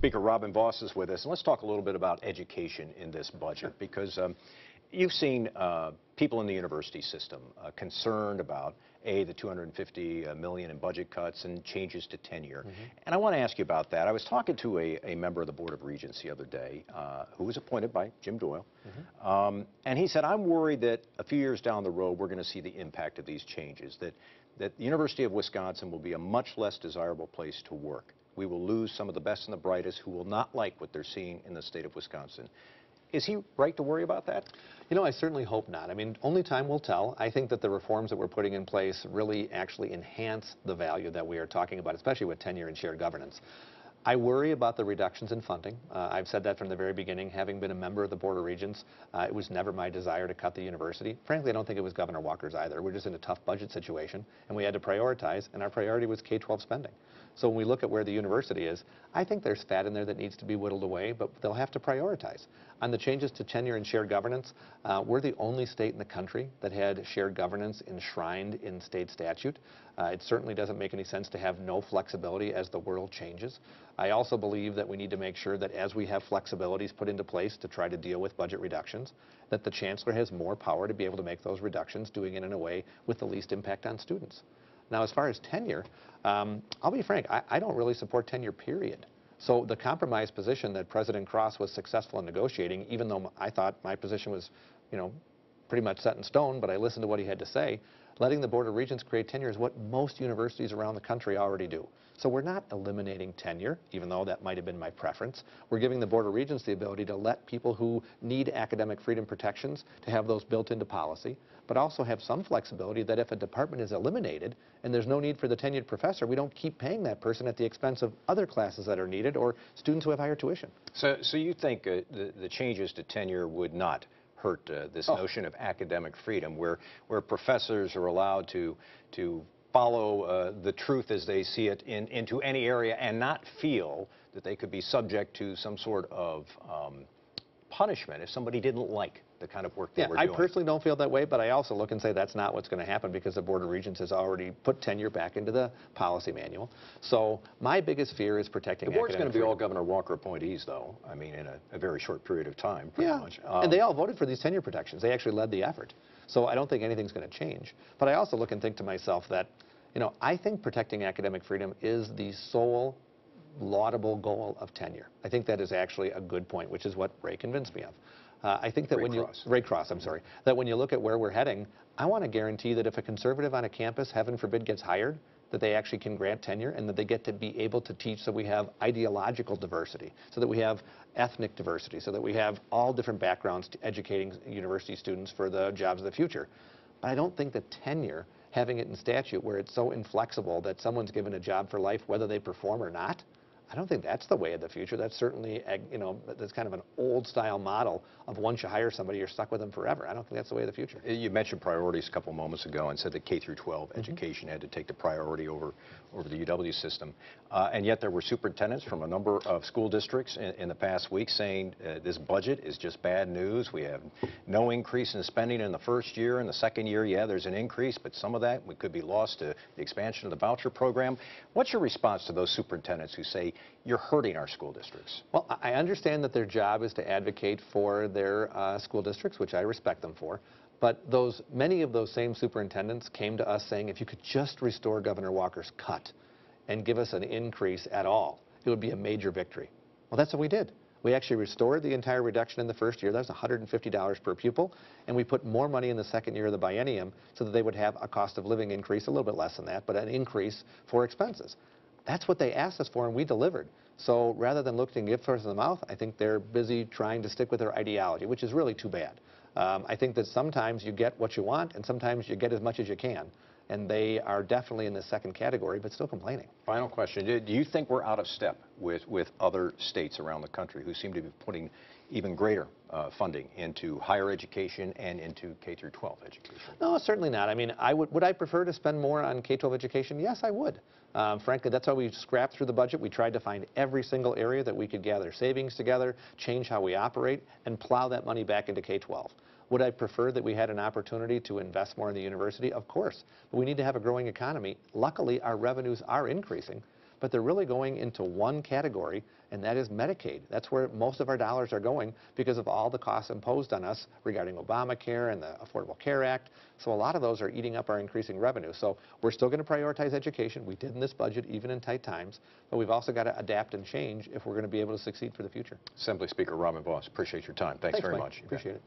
Speaker Robin Vos is with us, and let's talk a little bit about education in this budget because um, you've seen uh, people in the university system uh, concerned about a the 250 uh, in budget cuts and changes to tenure. Mm -hmm. And I want to ask you about that. I was talking to a, a member of the Board of Regents the other day uh, who was appointed by Jim Doyle. Mm -hmm. um, and he said, I'm worried that a few years down the road, we're going to see the impact of these changes, that, that the University of Wisconsin will be a much less desirable place to work. We will lose some of the best and the brightest who will not like what they're seeing in the state of Wisconsin. Is he right to worry about that? You know, I certainly hope not. I mean, only time will tell. I think that the reforms that we're putting in place really actually enhance the value that we are talking about, especially with tenure and shared governance. I worry about the reductions in funding. Uh, I've said that from the very beginning. Having been a member of the Board of Regents, uh, it was never my desire to cut the university. Frankly, I don't think it was Governor Walker's either. We're just in a tough budget situation, and we had to prioritize, and our priority was K-12 spending. So when we look at where the university is, I think there's fat in there that needs to be whittled away, but they'll have to prioritize. On the changes to tenure and shared governance, uh, we're the only state in the country that had shared governance enshrined in state statute. Uh, it certainly doesn't make any sense to have no flexibility as the world changes. I also believe that we need to make sure that as we have flexibilities put into place to try to deal with budget reductions, that the chancellor has more power to be able to make those reductions, doing it in a way with the least impact on students. Now, as far as tenure, um, I'll be frank, I, I don't really support tenure, period. So the compromise position that President Cross was successful in negotiating, even though I thought my position was, you know, pretty much set in stone, but I listened to what he had to say, letting the Board of Regents create tenure is what most universities around the country already do. So we're not eliminating tenure, even though that might have been my preference. We're giving the Board of Regents the ability to let people who need academic freedom protections to have those built into policy, but also have some flexibility that if a department is eliminated and there's no need for the tenured professor, we don't keep paying that person at the expense of other classes that are needed or students who have higher tuition. So, so you think uh, the, the changes to tenure would not hurt uh, this oh. notion of academic freedom, where, where professors are allowed to, to follow uh, the truth as they see it in, into any area and not feel that they could be subject to some sort of um, punishment if somebody didn't like the kind of work that yeah, we're I doing. I personally don't feel that way, but I also look and say that's not what's going to happen because the Board of Regents has already put tenure back into the policy manual. So my biggest fear is protecting The board's going to be all Governor Walker appointees, though. I mean, in a, a very short period of time, pretty yeah. much. Um, and they all voted for these tenure protections. They actually led the effort. So I don't think anything's going to change. But I also look and think to myself that, you know, I think protecting academic freedom is the sole laudable goal of tenure. I think that is actually a good point, which is what Ray convinced me of. Uh, I think that Ray when Cross. you Ray Cross, I'm sorry, that when you look at where we're heading, I want to guarantee that if a conservative on a campus, heaven forbid, gets hired, that they actually can grant tenure and that they get to be able to teach so we have ideological diversity, so that we have ethnic diversity, so that we have all different backgrounds to educating university students for the jobs of the future. But I don't think that tenure, having it in statute where it's so inflexible that someone's given a job for life whether they perform or not, I don't think that's the way of the future. That's certainly, you know, that's kind of an old style model of once you hire somebody, you're stuck with them forever. I don't think that's the way of the future. You mentioned priorities a couple moments ago and said that K through 12 mm -hmm. education had to take the priority over, over the UW system. Uh, and yet there were superintendents from a number of school districts in, in the past week saying uh, this budget is just bad news. We have no increase in spending in the first year. In the second year, yeah, there's an increase, but some of that we could be lost to the expansion of the voucher program. What's your response to those superintendents who say you're hurting our school districts. Well, I understand that their job is to advocate for their uh, school districts, which I respect them for. But those, many of those same superintendents came to us saying, if you could just restore Governor Walker's cut and give us an increase at all, it would be a major victory. Well, that's what we did. We actually restored the entire reduction in the first year. That was $150 per pupil. And we put more money in the second year of the biennium so that they would have a cost of living increase, a little bit less than that, but an increase for expenses. That's what they asked us for, and we delivered. So rather than looking gift horse in the mouth, I think they're busy trying to stick with their ideology, which is really too bad. Um, I think that sometimes you get what you want, and sometimes you get as much as you can. And they are definitely in the second category, but still complaining. Final question. Do you think we're out of step with, with other states around the country who seem to be putting even greater uh, funding into higher education and into K through 12 education? No, certainly not. I mean, I would, would I prefer to spend more on K-12 education? Yes, I would. Um, frankly, that's why we scrapped through the budget. We tried to find every single area that we could gather savings together, change how we operate, and plow that money back into K-12. Would I prefer that we had an opportunity to invest more in the university? Of course. But we need to have a growing economy. Luckily, our revenues are increasing. But they're really going into one category, and that is Medicaid. That's where most of our dollars are going because of all the costs imposed on us regarding Obamacare and the Affordable Care Act. So a lot of those are eating up our increasing revenue. So we're still going to prioritize education. We did in this budget, even in tight times, but we've also got to adapt and change if we're going to be able to succeed for the future. Assembly Speaker Robin Vos, appreciate your time. Thanks, very Mike. much. Appreciate it.